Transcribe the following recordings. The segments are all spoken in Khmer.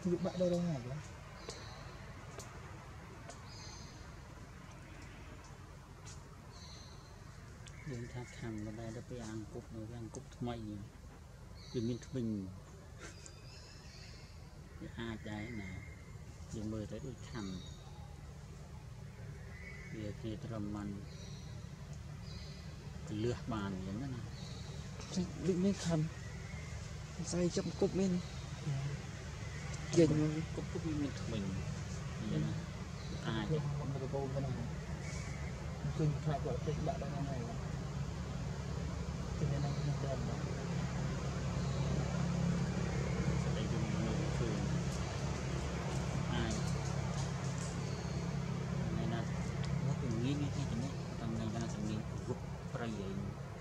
Tunjuk bak dorong aja. យើងថាខំមិនដែរទៅពេលអង្គប់នៅអង្គប់ថ្មីវាមានថ្មិញវាអាចដែរណាយើងមើលទៅដូចខំវាគ្នាត្រឹមมันកលឿសបានអញ្ចឹងណាដូចមានខំស្អីចាប់គប់មាន ចេញមកគប់គប់វាមានថ្មិញអញ្ចឹងណាអាច Yang mau ke bawah mana? Mungkin try buat tek bak dorong aja. Kena nak kena dalam. តែយើងមើលឃើញអាចថ្ងៃណាមកពីងាយងាយទីចំណេះតាំងថ្ងៃណាសំនៀងវឹបប្រៃឯង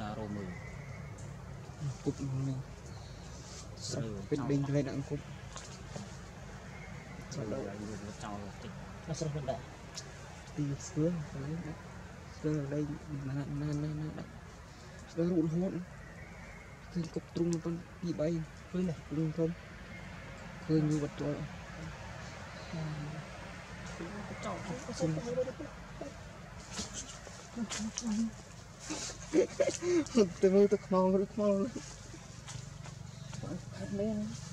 ដល់រោមើលគប់នេះសាប់ពេញដេញកន្លែងអង្គគ ប់ចូលដល់យើងចោលតិច Asal benda. ទីស្គឿកន្លែងស្គឿកន្លែងណាណាណាណាដាក់ស្គឿរូតរហូតឃើញគប់ទ្រុងប៉ុនពី3 Boleh lah. លឿនធំឃើញយូរបាត់ចូល Kacau. ទៅមើលទៅខ្មោចទៅខ្មោចខាត់មែន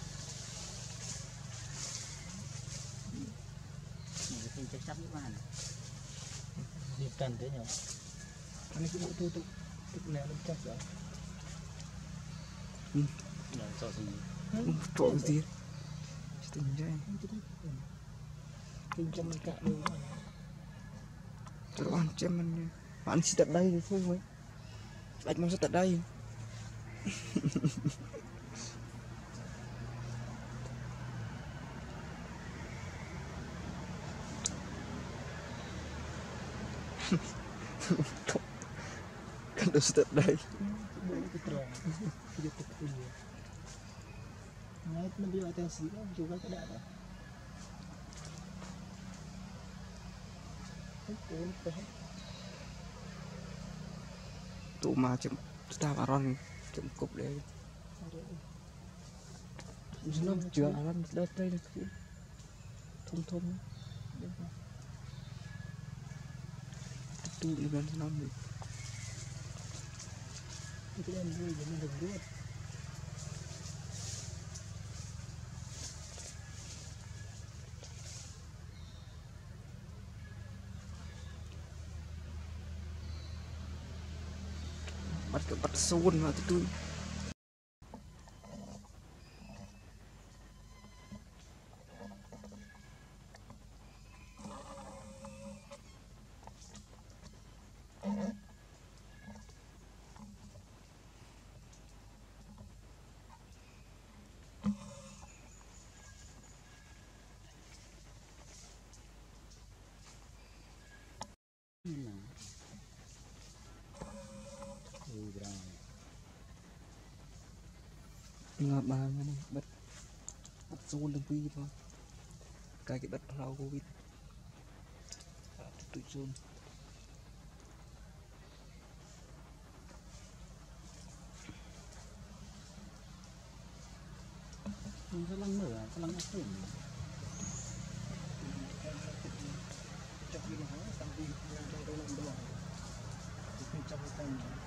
នេះគេចេះចាប់នេះបាន Dia kan dia ni. Ini tu tu tu. Tu kena lepas dah. ដល់ចូលស្ងីចូលទៀតស្ទើរចា Pinjam dekat dulu. ត្រូវអស់ចាំមិនបាន ស៊ីតដៃទៅធ្វើវិញស្ដាច់មកសិតដៃកាន់ទៅស្ទើរដៃ Boleh tu terang. Dia tu clear. Naik lebih atensi kan juga tak ada. Betul, betul. ទូមកចាំស្ដាប់អារម្មណ៍ចាំគប់លេ Ada. ខ្ញុំជឿអារម្មណ៍ដល់ត្រីទៅខ្លួនធំធំ ទូនេះបានឆ្នាំនេះ Itu kan dulu jangan dengut. បាត់ក៏បាត់សូនមកទៅទូ ណាអឺក្រៅ ងាប់បាននេះបិទអត់សូនទាំងពីរផងកាយគេបិទផ្លូវកូវីដទុយសូនខ្ញុំស្លឹងមើលស្លឹងអត់ឃើញ Cak ni lah, sampai yang jauh dalam belah. Itu cak hutan. Macam buat kerai juga. Macam. Bisa nampak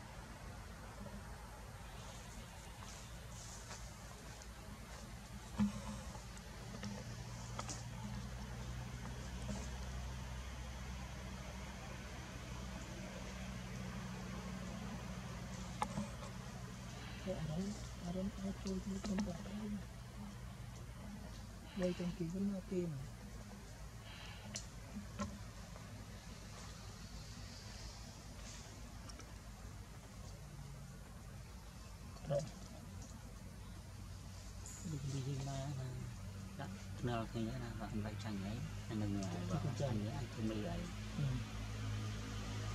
đây. Đây trong kỳ vẫn ok mà. Rồi. ដូចនិយាយមកណាដាក់ចភ្នែលគ្នាណាបាទអំឡុងចាញ់ហើយហើយនឹងបាទចាញ់ហើយគឺមិនហើយ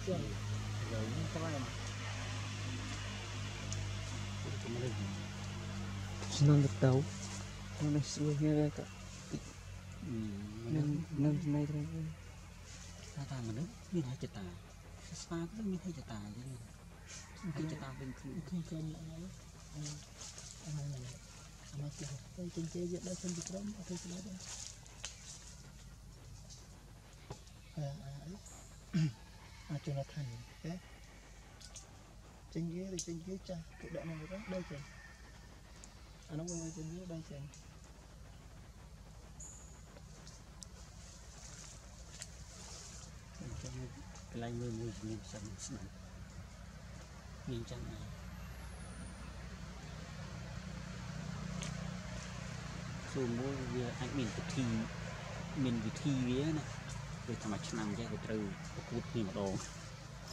ជា rồi những cái này chúng mình ឆ្នាំទៅទៅនៅស្រួយគ្នាដែរក៏នឹងនឹងចំណៃត្រង់ ta ta mà nước như hai chữ tà spa cũng như hai chữ tà chứ hai chữ tà bên khu ឃើញឃើញអីអឺអាហ្នឹងអាមកទៅទៅចិញ្ចែយកដល់ chân ពីក្រុមអត់ទៅស្ដាប់ទេអឺអាចជនឋានទេចិញ្ចែទៅចិញ្ចែចាស់គេដាក់នៅហ្នឹងដល់ចេញ អានោះវិញចិញ្ចែដល់ចេញ cái này người người mình sẵn sẵn nhìn chẳng này rồi mua việc anh mình cái thi mình cái thi vía này về thằng mà năm cái cái từ cút thì mà đồ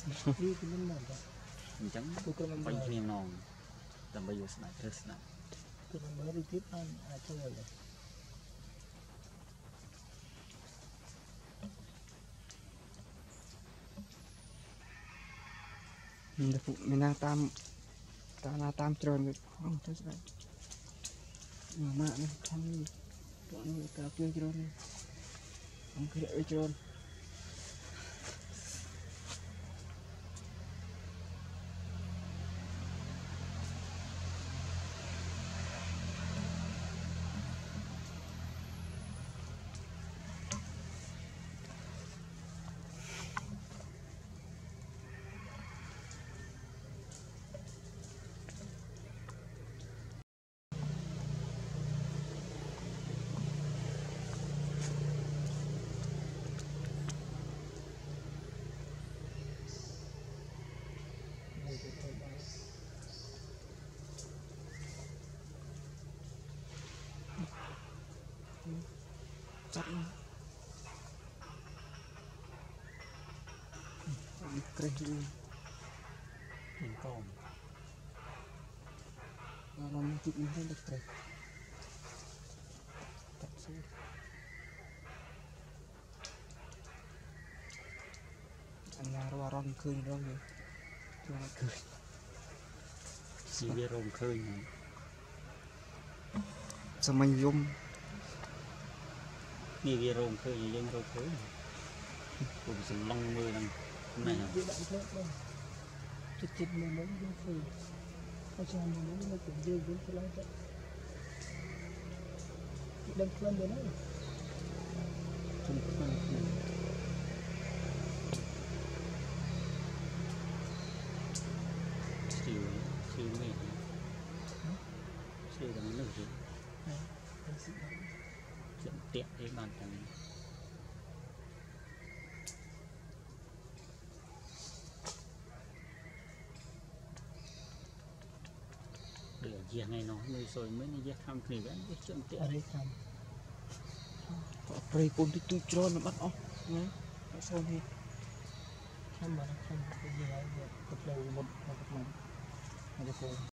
នេះគឺមិនមែនទេ mình chẳng គឺក្រុមអំបិ quanh ល kia nòng tầm bây giờ sẵn thế sẵn គឺអំបិលរី ទៀតបានអាចចូលដែរមានពុកមានណាតាមតាមណាតាមច្រើនវាផងទៅស្ដាប់មកម៉ាក់នេះខាងនេះពួកនេះកាពីច្រើនអង្គគ្រាវាច្រើននេះ ចាត់នេះក្រេះនេះ mình còn ដល់មកទឹកនេះទៅក្រេះតាក់ស៊ូអញ្ញាររំឃើញរងនេះជួយឃើញ chỉ biết rồng khơi mà សម័យយ មนี่វារោមឃើញយើងរោមឃើញពុំសំឡងមើលហ្នឹងណែវាដាក់ផ្លែបងចិត្តចិត្តមើលមកយើងឃើញហើយចាំមើលមកទៅយើងយើងឆ្លងទៅដឹងខ្លឹមទៅណាជុំខ្លាំងខ្លាំងស្ទីវស្ទីវមែន ស្ទីវដល់នោះទៅចាំតាក់ឯបានតាំងដូចជាថ្ងៃនោះមើលសួយមើលនេះយកខំគ្នាវិញយកចាំតាក់អរិយកម្មព្រៃពុនតិចតួចច្រើនមិនបាត់អស់ណាអត់សូនទេខំបានខំទៅនិយាយទៅផ្លូវមុតមកក្នុងមកទៅ